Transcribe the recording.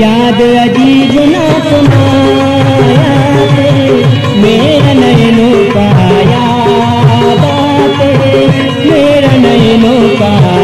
याद अजीब ना तुम्हारा मेरा नैनों का याद मेरा नैनों का